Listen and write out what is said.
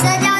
社交